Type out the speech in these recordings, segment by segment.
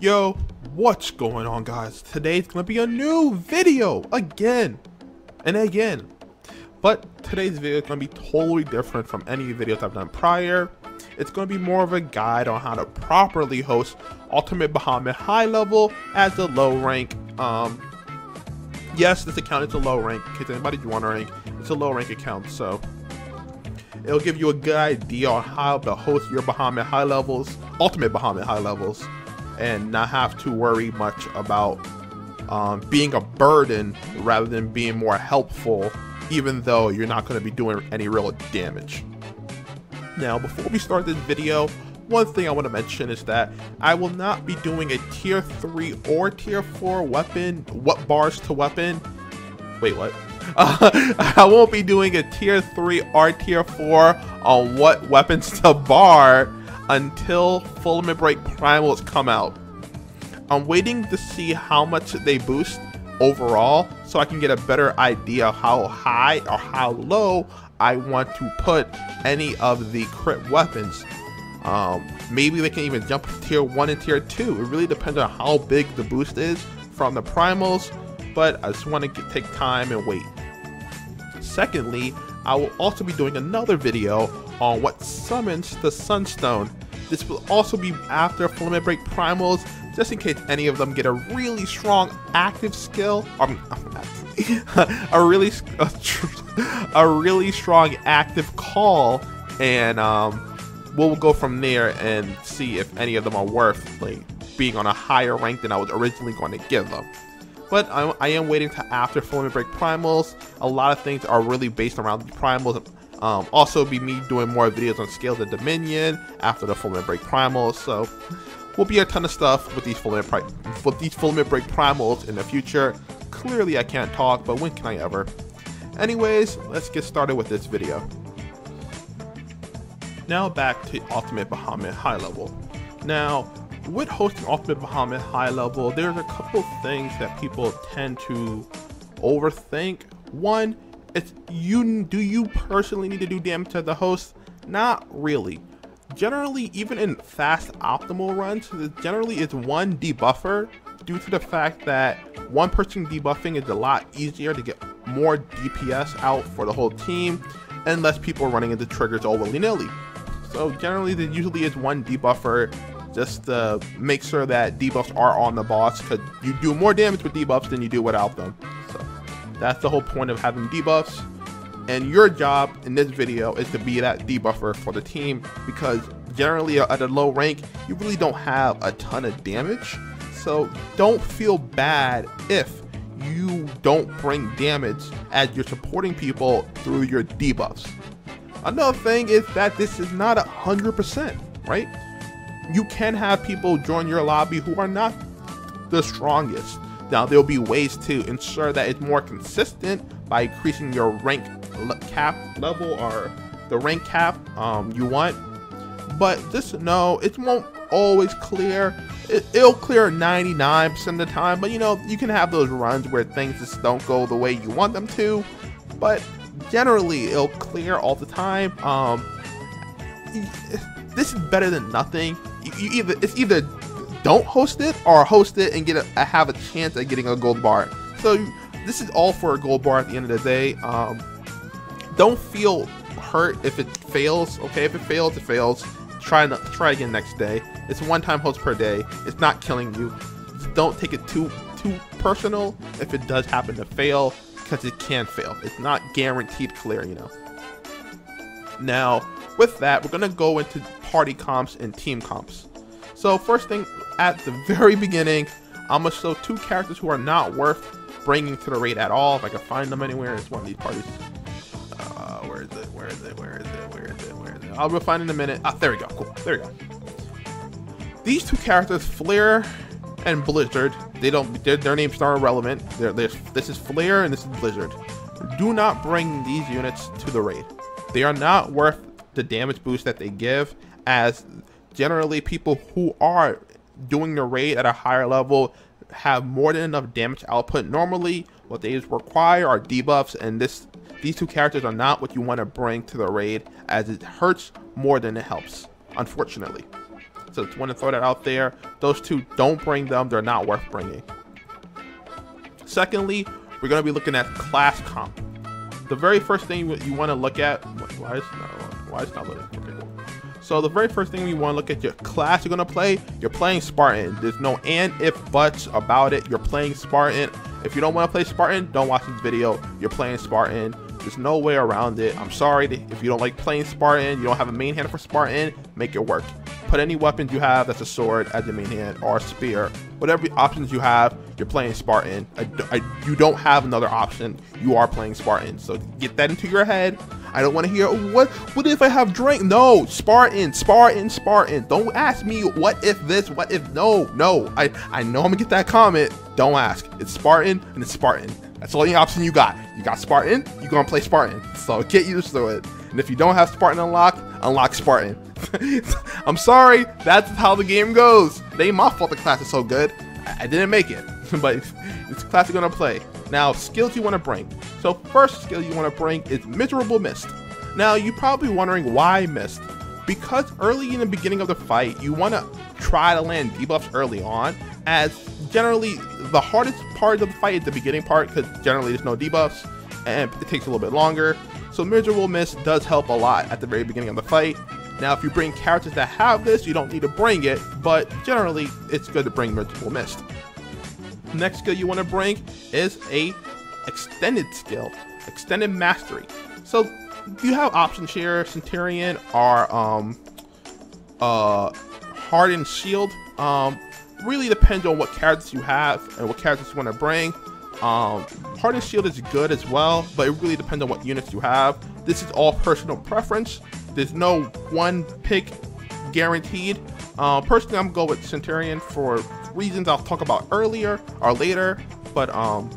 Yo, what's going on guys? Today's gonna be a new video again and again. But today's video is gonna be totally different from any videos I've done prior. It's gonna be more of a guide on how to properly host Ultimate Bahamut High Level as a low rank. Um, yes, this account is a low rank, in case anybody's wondering. It's a low rank account, so it'll give you a good idea on how to host your Bahamut high levels, Ultimate Bahamut high levels and not have to worry much about um, being a burden rather than being more helpful, even though you're not going to be doing any real damage. Now, before we start this video, one thing I want to mention is that I will not be doing a tier 3 or tier 4 weapon, what bars to weapon. Wait, what? Uh, I won't be doing a tier 3 or tier 4 on what weapons to bar until Full Limit Break Primals come out. I'm waiting to see how much they boost overall so I can get a better idea of how high or how low I want to put any of the crit weapons. Um, maybe they can even jump to tier 1 and tier 2. It really depends on how big the boost is from the primals, but I just want to get, take time and wait. Secondly, I will also be doing another video on what summons the Sunstone. This will also be after Limit Break Primals, just in case any of them get a really strong active skill, um, a really a, a, really strong active call, and um, we'll go from there and see if any of them are worth like being on a higher rank than I was originally going to give them. But I, I am waiting to after Limit Break Primals. A lot of things are really based around the Primals um, also be me doing more videos on Scales of Dominion after the Full Limit Break Primals. So will be a ton of stuff with these Full Limit, with these Break Primals in the future. Clearly I can't talk, but when can I ever? Anyways, let's get started with this video. Now back to Ultimate Bahamut High Level. Now, with hosting Ultimate Bahamut High Level, there's a couple things that people tend to overthink. One it's you do you personally need to do damage to the host? Not really. Generally, even in fast optimal runs, generally it's one debuffer due to the fact that one person debuffing is a lot easier to get more DPS out for the whole team and less people running into triggers all willy-nilly. So generally there usually is one debuffer just to make sure that debuffs are on the boss because you do more damage with debuffs than you do without them. That's the whole point of having debuffs. And your job in this video is to be that debuffer for the team because generally at a low rank, you really don't have a ton of damage. So don't feel bad if you don't bring damage as you're supporting people through your debuffs. Another thing is that this is not a 100%, right? You can have people join your lobby who are not the strongest. Now, there'll be ways to ensure that it's more consistent by increasing your rank cap level or the rank cap um, you want. But just know it won't always clear. It, will clear 99% of the time, but you know, you can have those runs where things just don't go the way you want them to. But generally, it'll clear all the time. Um, this is better than nothing. You, you either it's either don't host it or host it and get a, have a chance at getting a gold bar. So this is all for a gold bar at the end of the day. Um, don't feel hurt if it fails. Okay, if it fails, it fails. Try not, try again next day. It's one time host per day. It's not killing you. Don't take it too too personal if it does happen to fail because it can fail. It's not guaranteed clear, you know. Now, with that, we're gonna go into party comps and team comps. So first thing, at the very beginning, I'm gonna show two characters who are not worth bringing to the raid at all. If I can find them anywhere, it's one of these parties. Uh, where is it? Where is it? Where is it? Where is it? Where is it? I'll go find in a minute. Ah, there we go. Cool. There we go. These two characters, Flare and Blizzard, they don't. Their, their names are irrelevant. They're, they're, this is Flare and this is Blizzard. Do not bring these units to the raid. They are not worth the damage boost that they give, as generally people who are doing the raid at a higher level have more than enough damage output. Normally, what they require are debuffs, and this these two characters are not what you want to bring to the raid, as it hurts more than it helps, unfortunately. So just want to throw that out there. Those two, don't bring them. They're not worth bringing. Secondly, we're going to be looking at class comp. The very first thing you want to look at, why is not, why is not loading? Okay. So the very first thing we want to look at your class you're going to play, you're playing Spartan. There's no and, if, buts about it. You're playing Spartan. If you don't want to play Spartan, don't watch this video. You're playing Spartan. There's no way around it. I'm sorry if you don't like playing Spartan, you don't have a main hand for Spartan, make it work. Put any weapons you have that's a sword as the main hand or a spear. Whatever options you have, you're playing Spartan. I, I, you don't have another option. You are playing Spartan. So get that into your head. I don't want to hear oh, what what if I have drink? No, Spartan, Spartan, Spartan. Don't ask me what if this, what if no, no. I I know I'm gonna get that comment. Don't ask. It's Spartan and it's Spartan. That's the only option you got. You got Spartan, you're gonna play Spartan. So get used to it. And if you don't have Spartan unlocked, unlock Spartan. I'm sorry, that's how the game goes. They ain't my fault the class is so good. I, I didn't make it, but it's, it's class you're gonna play. Now, skills you wanna bring. So first skill you wanna bring is Miserable Mist. Now, you're probably wondering why Mist. Because early in the beginning of the fight, you wanna try to land debuffs early on, as generally the hardest part of the fight is the beginning part because generally there's no debuffs and it takes a little bit longer. So Miserable Mist does help a lot at the very beginning of the fight. Now, if you bring characters that have this, you don't need to bring it, but generally it's good to bring Miserable Mist. Next skill you want to bring is a extended skill, extended mastery. So you have options here, Centurion or um, uh, Hardened Shield. Um, really depends on what characters you have and what characters you want to bring. Um, Hardened Shield is good as well, but it really depends on what units you have. This is all personal preference. There's no one pick guaranteed. Uh, personally, I'm going go with Centurion for reasons I'll talk about earlier or later, but um,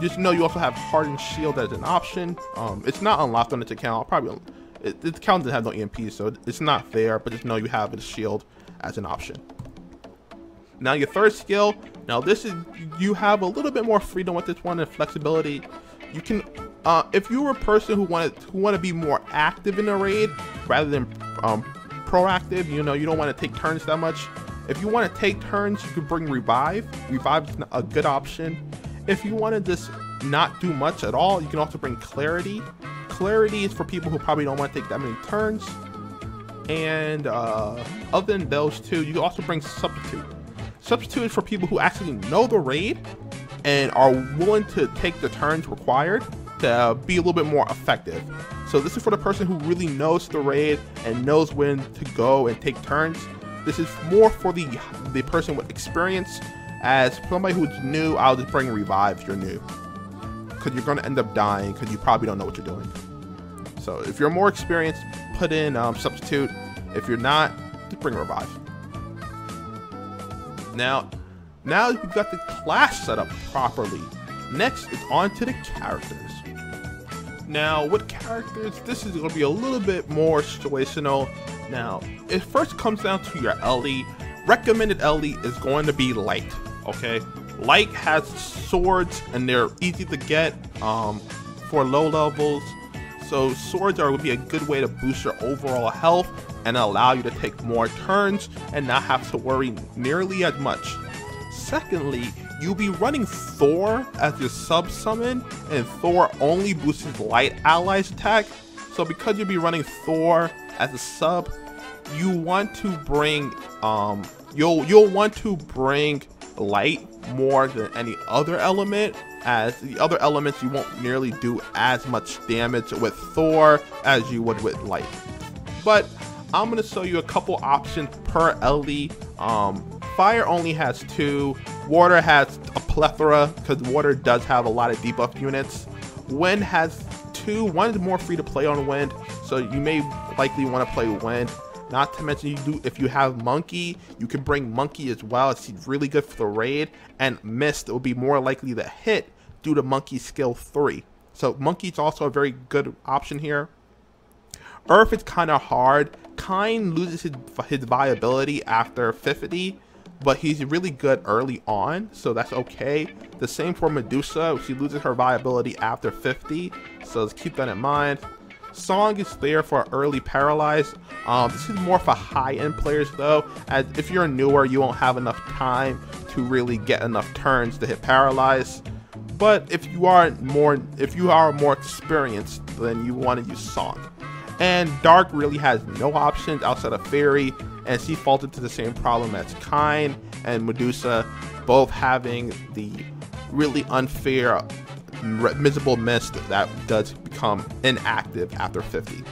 just know you also have Hardened Shield as an option. Um, it's not unlocked on this account. I'll probably it, this account doesn't have no EMP, so it's not fair. But just know you have a shield as an option. Now your third skill, now this is, you have a little bit more freedom with this one and flexibility. You can, uh, if you're a person who wanted who want to be more active in a raid rather than um, proactive, you know, you don't want to take turns that much. If you want to take turns, you can bring Revive. Revive is a good option. If you want to just not do much at all, you can also bring Clarity. Clarity is for people who probably don't want to take that many turns. And uh, other than those two, you can also bring Substitute. Substitute is for people who actually know the raid and are willing to take the turns required to be a little bit more effective. So this is for the person who really knows the raid and knows when to go and take turns. This is more for the the person with experience. As somebody who's new, I'll just bring revive if you're new. Because you're going to end up dying because you probably don't know what you're doing. So if you're more experienced, put in um, substitute. If you're not, just bring revive. Now, now you've got the class set up properly. Next is on to the characters. Now, with characters, this is going to be a little bit more situational. Now, it first comes down to your LE. Recommended LE is going to be light, okay? Light has swords and they're easy to get um, for low levels. So swords are would be a good way to boost your overall health and allow you to take more turns and not have to worry nearly as much. Secondly, you'll be running Thor as your sub summon, and Thor only boosts light allies attack. So because you'll be running Thor as a sub, you want to bring um you'll you'll want to bring light more than any other element as the other elements you won't nearly do as much damage with Thor as you would with light. But I'm gonna show you a couple options per LE. Um, fire only has two. Water has a plethora because water does have a lot of debuff units. Wind has two. One is more free to play on wind, so you may likely want to play wind. Not to mention, you do if you have Monkey, you can bring Monkey as well. It's really good for the raid. And Mist will be more likely to hit due to Monkey skill 3. So Monkey's also a very good option here. Earth is kind of hard. Kyne loses his, his viability after 50, but he's really good early on, so that's okay. The same for Medusa, she loses her viability after 50, so let's keep that in mind. Song is there for early paralyzed. Um, this is more for high-end players though, as if you're newer, you won't have enough time to really get enough turns to hit paralyze. But if you are more, if you are more experienced, then you want to use Song. And Dark really has no options outside of Fairy, and she falls into the same problem as Kyne and Medusa, both having the really unfair miserable mist that does become inactive after 50.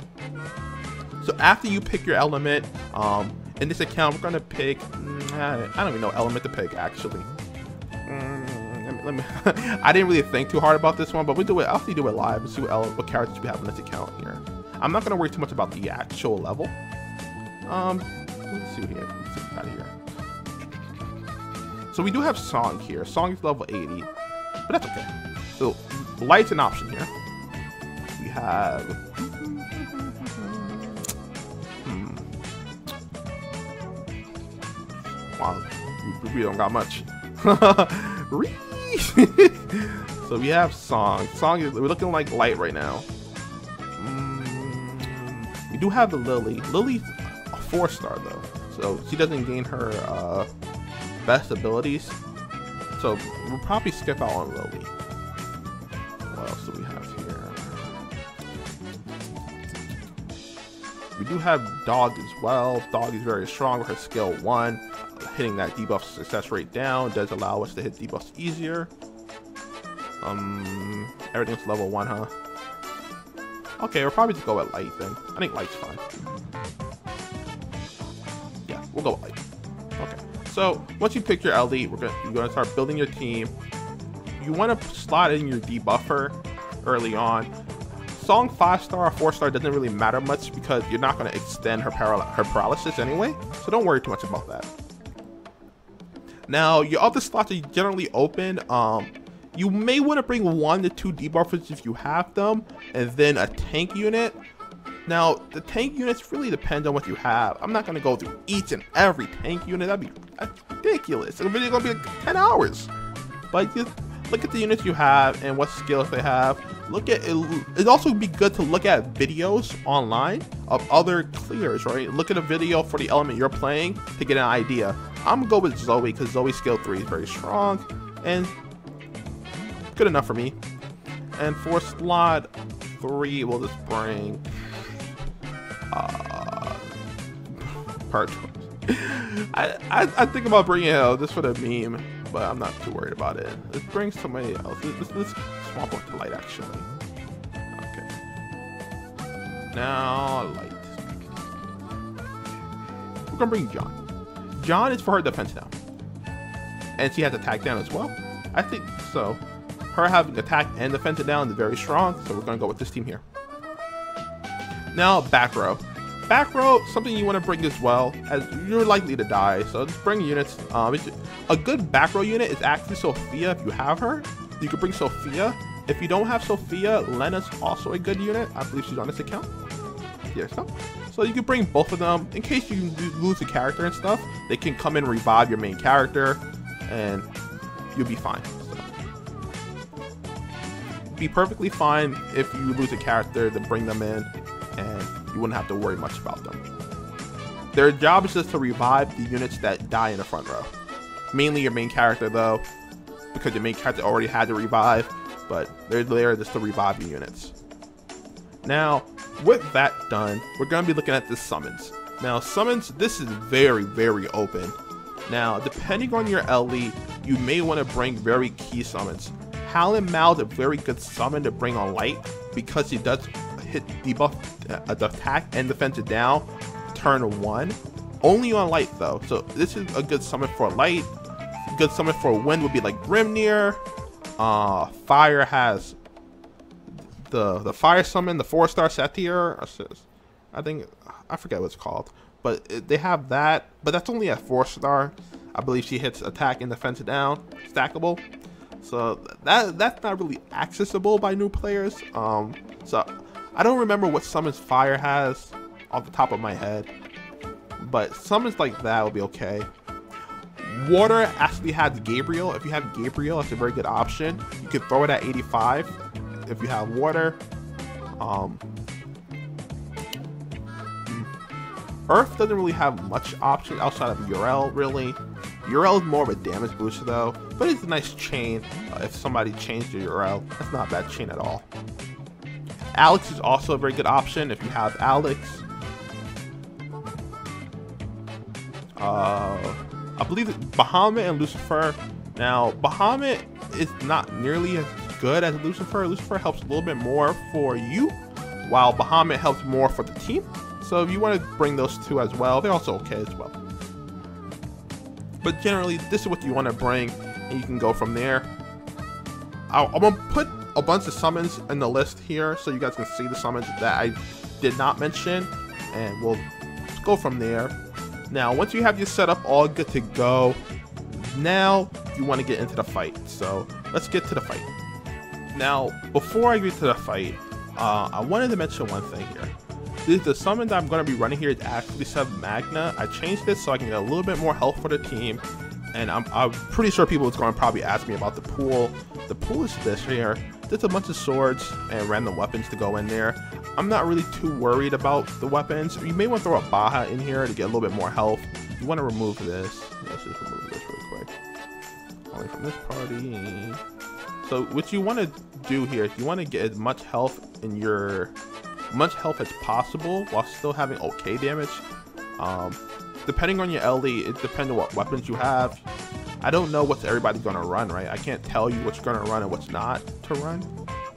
So after you pick your element, um, in this account, we're gonna pick, mm, I don't even know element to pick actually. Mm, let me, I didn't really think too hard about this one, but we do it, I'll see do it live and see what, what characters we have in this account here. I'm not gonna worry too much about the actual level. Um, let's see here, let's see we got here. So we do have Song here. Song is level 80, but that's okay. So light's an option here. We have. Hmm. Wow, we, don't got much. so we have Song. Song is we're looking like light right now. Mm, we do have the Lily. Lily's a four star though, so she doesn't gain her uh, best abilities. So we'll probably skip out on Lily. What else do we have here? We do have Dog as well. Dog is very strong with her skill 1. Hitting that debuff success rate down does allow us to hit debuffs easier. Um, everything's level 1, huh? Okay, we'll probably just go with Light then. I think Light's fine. Yeah, we'll go with Light. Okay. So once you pick your LD, we're gonna you're gonna start building your team. You want to slot in your debuffer early on. Song five star or four star doesn't really matter much because you're not gonna extend her paral her paralysis anyway. So don't worry too much about that. Now your other slots are generally open. Um, you may want to bring one to two debuffers if you have them, and then a tank unit now, the tank units really depend on what you have. I'm not going to go through each and every tank unit. That'd be ridiculous. It's really going to be like 10 hours. But just look at the units you have and what skills they have. Look at it. It'd also be good to look at videos online of other clears, right? Look at a video for the element you're playing to get an idea. I'm to go with Zoe because Zoe skill 3 is very strong and good enough for me. And for slot 3, we'll just bring uh, part I, I, I think about bringing it just for the meme, but I'm not too worried about it. Let's bring somebody else. Let's, swap the light actually. Okay. Now light. We're gonna bring John. John is for her defense now, and she has attack down as well. I think so. Her having attack and defense down is very strong, so we're gonna go with this team here. Now, back row. Back row, something you want to bring as well, as you're likely to die, so just bring units. Um, a good back row unit is actually Sophia if you have her. You could bring Sophia. If you don't have Sophia, Lena's also a good unit. I believe she's on this account. Yes, so. so you can bring both of them in case you lose a character and stuff. They can come and revive your main character, and you'll be fine. So. Be perfectly fine if you lose a character then bring them in and you wouldn't have to worry much about them. Their job is just to revive the units that die in the front row. Mainly your main character though, because your main character already had to revive, but they're there just to revive your units. Now, with that done, we're going to be looking at the summons. Now, summons, this is very, very open. Now, depending on your LE, you may want to bring very key summons. Howling Mal is a very good summon to bring on light because he does hit debuff uh, attack and defense down turn one. Only on light though. So this is a good summon for light. Good summon for wind would be like Grimnir. Uh, fire has the the fire summon, the four star Satyr. I think I forget what it's called, but it, they have that. But that's only at four star. I believe she hits attack and defense down, stackable. So that that's not really accessible by new players. Um, so I don't remember what summons fire has off the top of my head, but summons like that will be okay. Water actually has Gabriel. If you have Gabriel, it's a very good option. You can throw it at 85 if you have water. Um, Earth doesn't really have much option outside of Uriel, really. Uriel is more of a damage booster though, but it's a nice chain. Uh, if somebody changed your Uriel, that's not a bad chain at all. Alex is also a very good option if you have Alex. Uh, I believe Bahamut and Lucifer. Now, Bahamut is not nearly as good as Lucifer. Lucifer helps a little bit more for you, while Bahamut helps more for the team. So if you want to bring those two as well, they're also okay as well. But generally, this is what you want to bring, and you can go from there. i am to put a bunch of summons in the list here, so you guys can see the summons that I did not mention, and we'll go from there. Now, once you have your setup all good to go, now you want to get into the fight. So let's get to the fight. Now, before I get to the fight, uh, I wanted to mention one thing here. This, the summon that I'm going to be running here is actually Sub Magna. I changed this so I can get a little bit more health for the team. And I'm, I'm pretty sure people is going to probably ask me about the pool. The pool is this here. There's a bunch of swords and random weapons to go in there. I'm not really too worried about the weapons. You may want to throw a Baha in here to get a little bit more health. You want to remove this. Let's just remove this real quick. Only from this party. So what you want to do here is you want to get as much health in your much health as possible while still having okay damage. Um, depending on your LD, it depends on what weapons you have. I don't know what everybody's gonna run, right? I can't tell you what's gonna run and what's not to run,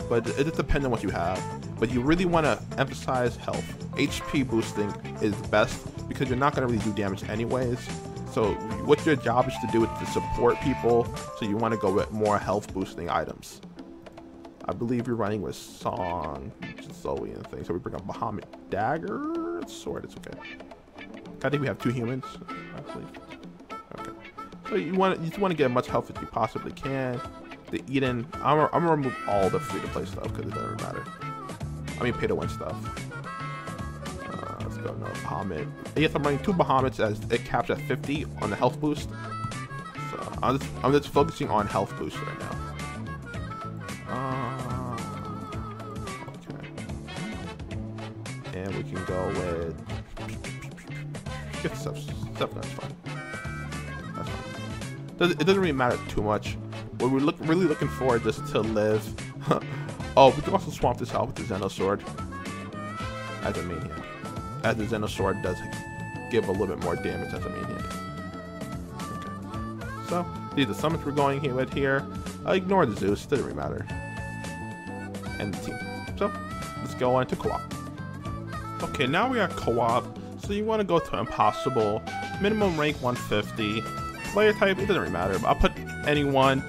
but it just depends on what you have. But you really want to emphasize health. HP boosting is best because you're not gonna really do damage anyways. So what your job is to do is to support people. So you want to go with more health boosting items. I believe you're running with Song, Zoe, and things. So we bring up Bahamut Dagger, Sword. It's okay. I think we have two humans, actually. So you want you want to get as much health as you possibly can. The Eden, I'm, I'm gonna remove all the free to play stuff because it doesn't matter. I mean, pay to win stuff. Uh, let's go. No Bahamut. Yes, I'm running two Bahamuts as it caps at 50 on the health boost. So I'm just I'm just focusing on health boost right now. Uh, okay. And we can go with get stuff. Stuff that's fine. It doesn't really matter too much. What we're look, really looking for is just to live. oh, we can also swamp this out with the Zeno Sword as a main hand. As the Zeno Sword does give a little bit more damage as a main hand. Okay. So, these are the summons we're going here with here. Uh, ignore the Zeus, doesn't really matter. And the team. So, let's go on to co-op. Okay, now we are co-op. So you want to go to impossible, minimum rank 150. Player type, it doesn't really matter, but I'll put anyone.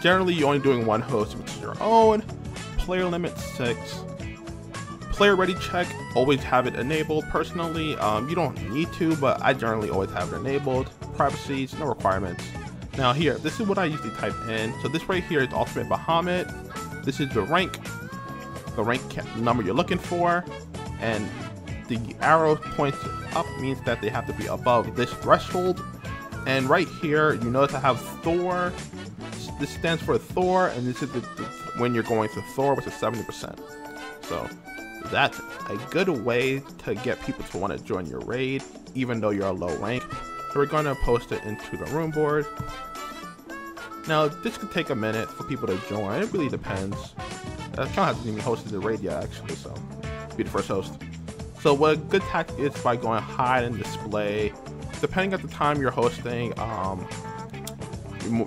Generally, you're only doing one host, which is your own. Player limit 6. Player ready check, always have it enabled. Personally, um, you don't need to, but I generally always have it enabled. Privacy, no requirements. Now here, this is what I usually type in. So this right here is Ultimate Bahamut. This is the rank, the rank number you're looking for. And the arrow points up means that they have to be above this threshold. And right here, you notice I have Thor. This stands for Thor, and this is the, the, when you're going to Thor, which is 70%. So that's a good way to get people to want to join your raid, even though you're a low rank. So we're going to post it into the room board. Now, this could take a minute for people to join. It really depends. I kind of hasn't even hosted the raid yet, actually, so be the first host. So what a good tactic is by going hide and display. Depending at the time you're hosting, um,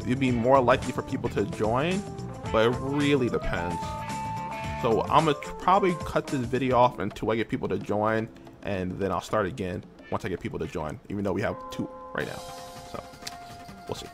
it'd be more likely for people to join, but it really depends. So I'm gonna probably cut this video off until I get people to join, and then I'll start again once I get people to join, even though we have two right now. So, we'll see.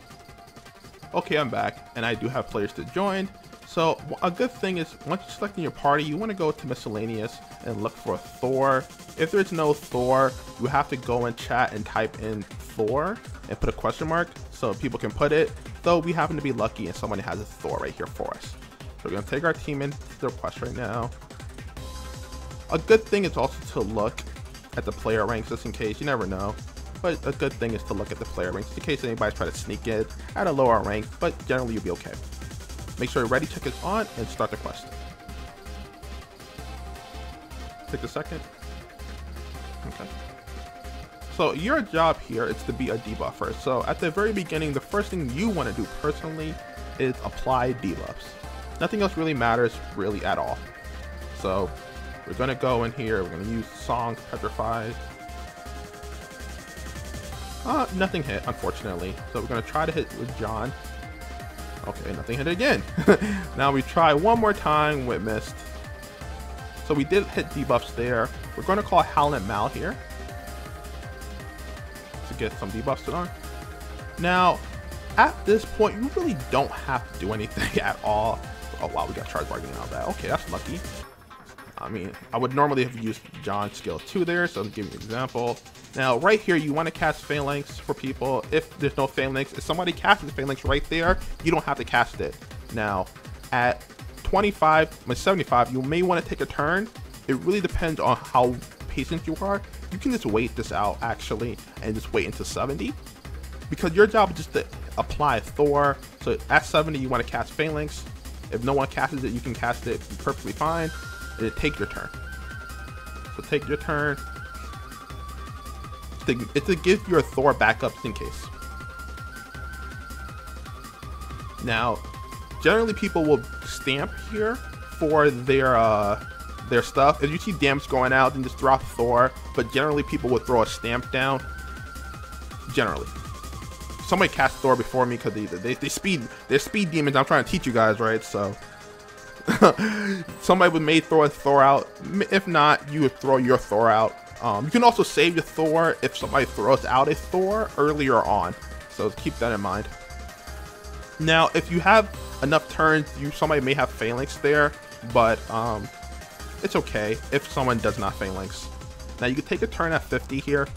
Okay, I'm back, and I do have players to join. So, a good thing is, once you're selecting your party, you want to go to miscellaneous and look for Thor. If there's no Thor, you have to go in chat and type in Thor and put a question mark so people can put it. Though we happen to be lucky and someone has a Thor right here for us. So we're going to take our team into the quest right now. A good thing is also to look at the player ranks just in case. You never know. But a good thing is to look at the player ranks in case anybody's trying to sneak in at a lower rank. But generally you'll be okay. Make sure ready check is on and start the quest. Take a second. Okay. So your job here is to be a debuffer. So at the very beginning, the first thing you want to do personally is apply debuffs. Nothing else really matters really at all. So we're gonna go in here, we're gonna use Song Petrified. Uh, nothing hit, unfortunately. So we're gonna try to hit with John. Okay, nothing hit it again. now we try one more time with Mist. So we did hit debuffs there. We're gonna call Howlent Mal here. To get some debuffs on. Now, at this point, you really don't have to do anything at all. Oh wow, we got charge bargaining out of that. Okay, that's lucky. I mean, I would normally have used John's skill 2 there, so to give you an example. Now, right here, you want to cast Phalanx for people. If there's no Phalanx, if somebody casts Phalanx right there, you don't have to cast it. Now, at 25, 75, you may want to take a turn. It really depends on how patient you are. You can just wait this out, actually, and just wait until 70. Because your job is just to apply Thor. So at 70, you want to cast Phalanx. If no one casts it, you can cast it perfectly fine and take your turn. So take your turn. To, it's to give your Thor backups in case. Now, generally people will stamp here for their uh, their stuff. If you see damage going out, then just drop Thor. But generally people will throw a stamp down. Generally. Somebody cast Thor before me because they, they, they speed, they're speed demons. I'm trying to teach you guys, right? So Somebody would may throw a Thor out. If not, you would throw your Thor out. Um, you can also save your Thor if somebody throws out a Thor earlier on. So keep that in mind. Now, if you have enough turns, you somebody may have Phalanx there, but um, it's okay if someone does not Phalanx. Now, you can take a turn at 50 here.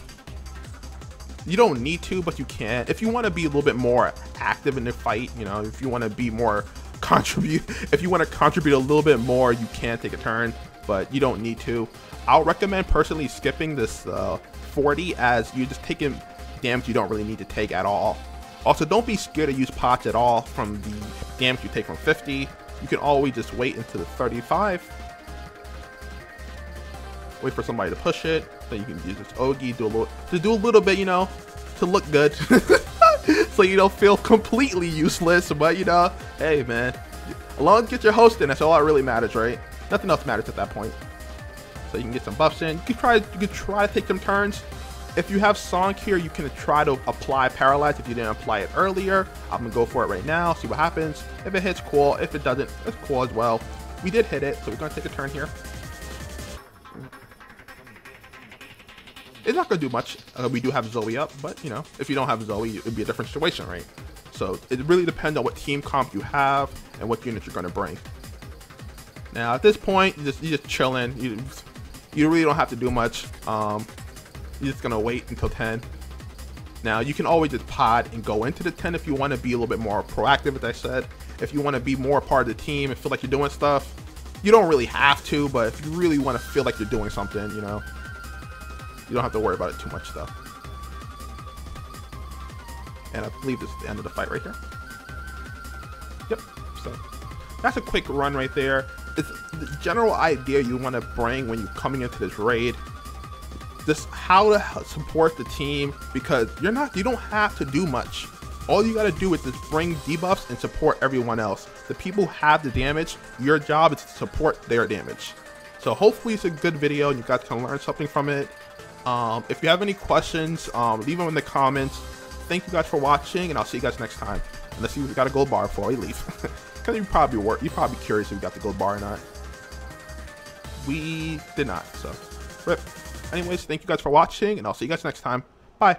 You don't need to, but you can. If you want to be a little bit more active in the fight, you know, if you want to be more contribute. If you want to contribute a little bit more, you can take a turn, but you don't need to. I'll recommend personally skipping this uh, 40 as you're just taking damage you don't really need to take at all. Also, don't be scared to use pots at all from the damage you take from 50. You can always just wait until the 35. Wait for somebody to push it. Then you can use this Ogi, do a little, to do a little bit, you know, to look good. so you don't feel completely useless. But you know, hey man, as long as you get your host in, that's all that really matters, right? Nothing else matters at that point. So you can get some buffs in. You can try, you can try to take some turns. If you have Song here, you can try to apply Paralyze if you didn't apply it earlier. I'm gonna go for it right now, see what happens. If it hits, cool. If it doesn't, it's cool as well. We did hit it, so we're gonna take a turn here. It's not to do much. Uh, we do have Zoe up, but, you know, if you don't have Zoe, it'd be a different situation, right? So it really depends on what team comp you have and what unit you're to bring. Now, at this point, you're just, you're just chilling. You, you really don't have to do much. Um, you're just to wait until 10. Now, you can always just pod and go into the 10 if you want to be a little bit more proactive, as I said. If you want to be more part of the team and feel like you're doing stuff, you don't really have to, but if you really want to feel like you're doing something, you know, you don't have to worry about it too much though. And I believe this is the end of the fight right here. Yep, so that's a quick run right there. It's the general idea you want to bring when you're coming into this raid. Just how to support the team because you're not you don't have to do much. All you gotta do is just bring debuffs and support everyone else. The people have the damage, your job is to support their damage. So hopefully it's a good video and you guys can learn something from it. Um, if you have any questions, um, leave them in the comments. Thank you guys for watching, and I'll see you guys next time. Unless you got a gold bar before you leave. Because you probably were, you're probably curious if we got the gold bar or not. We did not, so rip. Anyways, thank you guys for watching, and I'll see you guys next time. Bye.